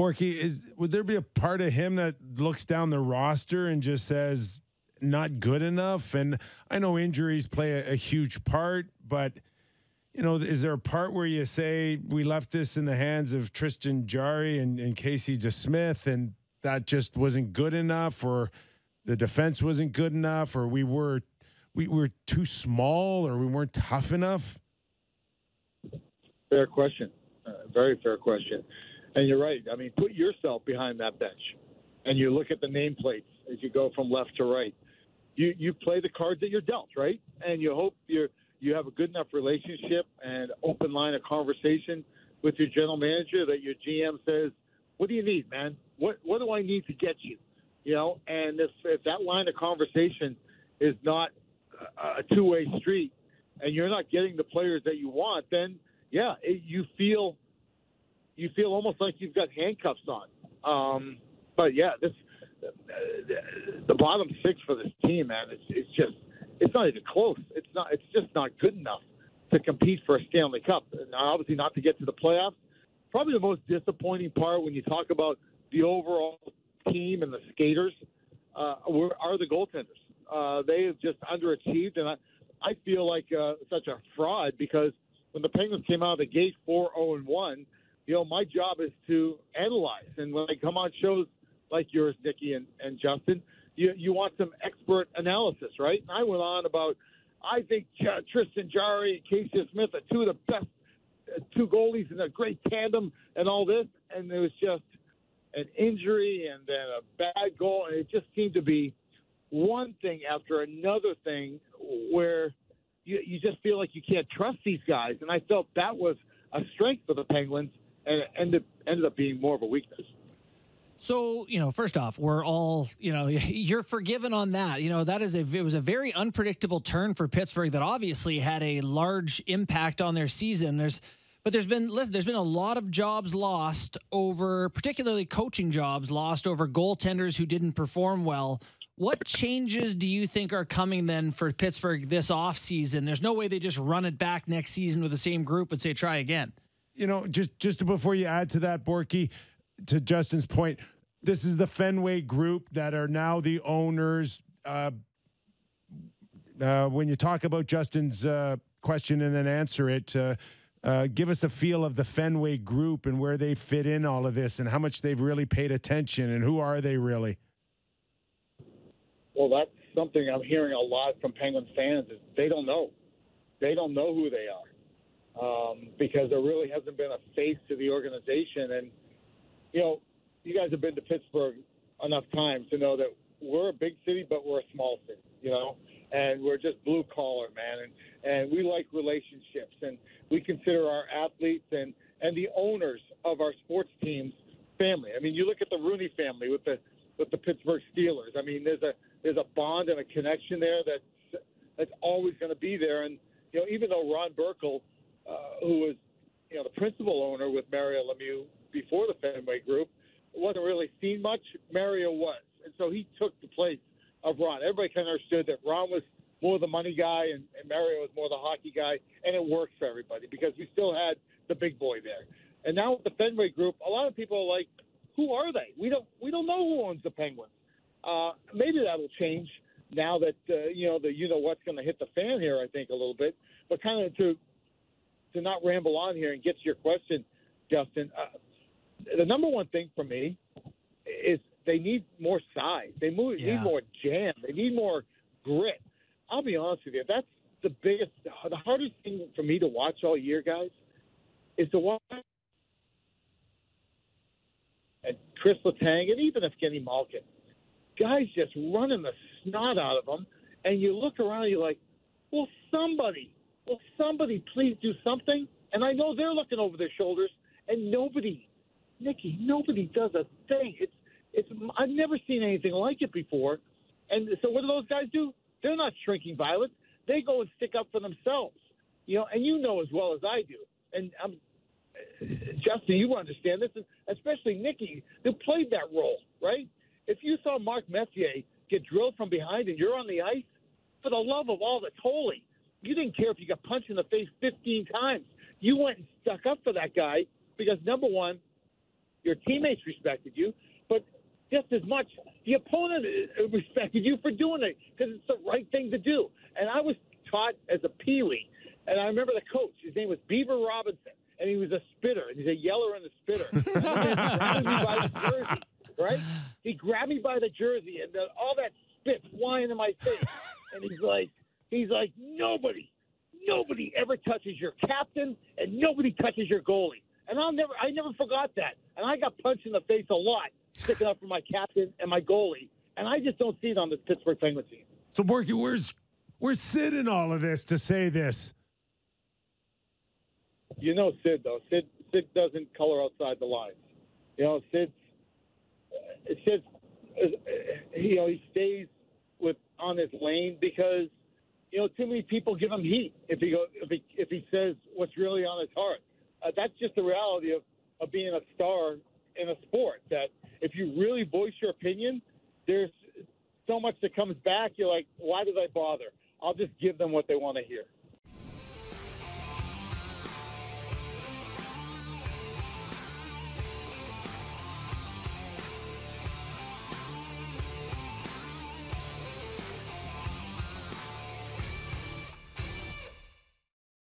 Borky, is would there be a part of him that looks down the roster and just says not good enough? And I know injuries play a, a huge part, but you know, is there a part where you say we left this in the hands of Tristan Jarry and, and Casey DeSmith and that just wasn't good enough or the defense wasn't good enough or we were we were too small or we weren't tough enough? Fair question. Uh, very fair question. And you're right. I mean, put yourself behind that bench and you look at the nameplates as you go from left to right. You you play the cards that you're dealt, right? And you hope you're you have a good enough relationship and open line of conversation with your general manager that your GM says, "What do you need, man? What what do I need to get you?" You know, and if if that line of conversation is not a, a two way street, and you're not getting the players that you want, then yeah, it, you feel you feel almost like you've got handcuffs on. Um, but yeah, this the bottom six for this team, man, it's, it's just it's not even close. It's not. It's just not good enough to compete for a Stanley Cup. And obviously, not to get to the playoffs. Probably the most disappointing part when you talk about the overall team and the skaters uh, were, are the goaltenders. Uh, they have just underachieved, and I, I feel like uh, such a fraud because when the Penguins came out of the gate four zero oh and one, you know my job is to analyze, and when I come on shows like yours, Nikki and, and Justin, you you want some expert analysis, right? And I went on about I think uh, Tristan Jarry and Casey Smith are two of the best uh, two goalies in a great tandem and all this, and it was just an injury and then a bad goal, and it just seemed to be one thing after another thing where you, you just feel like you can't trust these guys. And I felt that was a strength for the Penguins, and it ended, ended up being more of a weakness. So, you know, first off, we're all, you know, you're forgiven on that. You know, that is a it was a very unpredictable turn for Pittsburgh that obviously had a large impact on their season. There's but there's been listen, there's been a lot of jobs lost over particularly coaching jobs lost over goaltenders who didn't perform well. What changes do you think are coming then for Pittsburgh this offseason? There's no way they just run it back next season with the same group and say try again. You know, just just before you add to that, Borky, to Justin's point, this is the Fenway group that are now the owners. Uh, uh, when you talk about Justin's uh, question and then answer it, uh, uh, give us a feel of the Fenway group and where they fit in all of this and how much they've really paid attention and who are they really? Well, that's something I'm hearing a lot from Penguins fans is they don't know. They don't know who they are um, because there really hasn't been a face to the organization. And, you know, you guys have been to Pittsburgh enough times to know that we're a big city, but we're a small city, you know, and we're just blue collar, man. And, and we like relationships and we consider our athletes and, and the owners of our sports teams family. I mean, you look at the Rooney family with the, with the Pittsburgh Steelers. I mean, there's a, there's a bond and a connection there that's, that's always going to be there. And, you know, even though Ron Burkle, who was, you know, the principal owner with Mario Lemieux before the Fenway Group, wasn't really seen much. Mario was, and so he took the place of Ron. Everybody kind of understood that Ron was more the money guy and, and Mario was more the hockey guy, and it worked for everybody because we still had the big boy there. And now with the Fenway Group, a lot of people are like, "Who are they? We don't we don't know who owns the Penguins." Uh, maybe that'll change now that uh, you know the you know what's going to hit the fan here. I think a little bit, but kind of to to not ramble on here and get to your question, Justin. Uh, the number one thing for me is they need more size. They move, yeah. need more jam. They need more grit. I'll be honest with you. That's the biggest, the hardest thing for me to watch all year, guys, is to watch and Chris Letang and even if Evgeny Malkin. Guys just running the snot out of them, and you look around, and you're like, well, somebody, will somebody please do something? And I know they're looking over their shoulders, and nobody Nikki, nobody does a thing. It's it's I've never seen anything like it before. And so what do those guys do? They're not shrinking violets. They go and stick up for themselves. You know, and you know as well as I do. And I'm Justin, you understand this, especially Nikki, who played that role, right? If you saw Mark Messier get drilled from behind and you're on the ice, for the love of all that's holy, you didn't care if you got punched in the face 15 times. You went and stuck up for that guy because number one, Your teammates respected you, but just as much the opponent uh, respected you for doing it because it's the right thing to do. And I was taught as a peewee, and I remember the coach. His name was Beaver Robinson, and he was a spitter, and he's a yeller and a spitter. and he grabbed me by the jersey, right? He grabbed me by the jersey, and the, all that spit flying in my face, and he's like, he's like, nobody, nobody ever touches your captain, and nobody touches your goalie. And I'll never, I never forgot that. And I got punched in the face a lot sticking up for my captain and my goalie, and I just don't see it on the Pittsburgh Penguins team. So, Borky, where's where's Sid in all of this to say this? You know Sid though. Sid Sid doesn't color outside the lines. You know Sid. Sid, you uh, know he stays with on his lane because you know too many people give him heat if he go if he if he says what's really on his heart. Uh, that's just the reality of of being a star in a sport. That if you really voice your opinion, there's so much that comes back. You're like, why did I bother? I'll just give them what they want to hear.